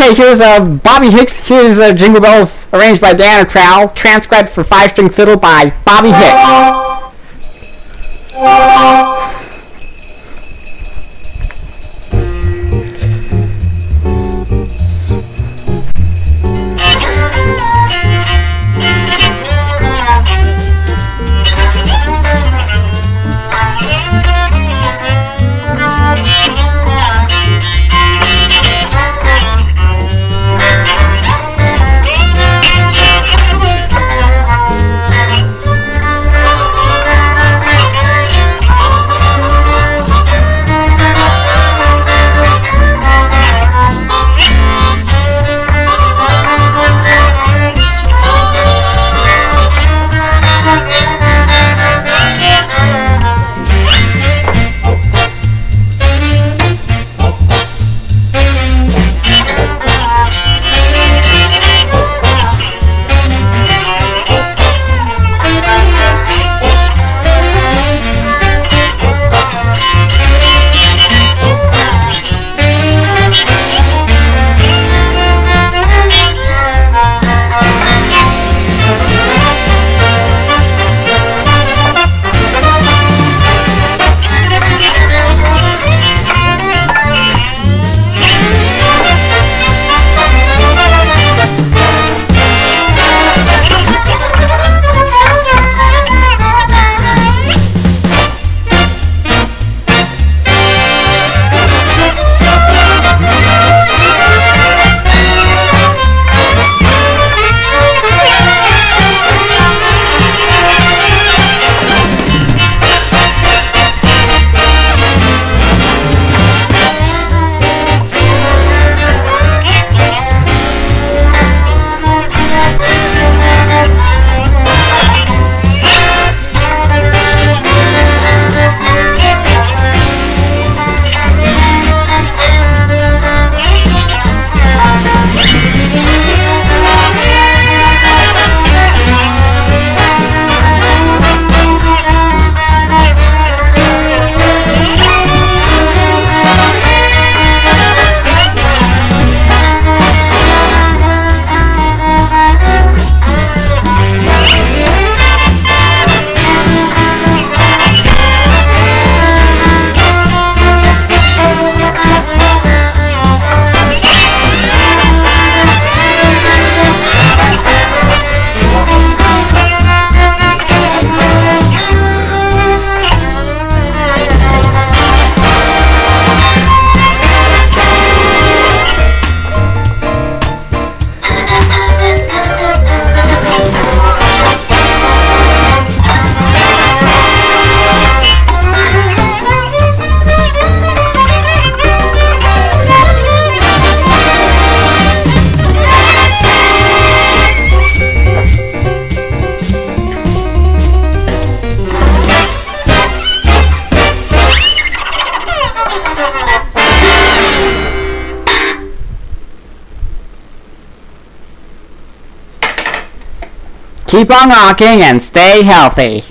Okay, here's uh, Bobby Hicks. Here's uh, Jingle Bells arranged by Diana Krall, transcribed for five string fiddle by Bobby Hicks. Keep on rocking and stay healthy.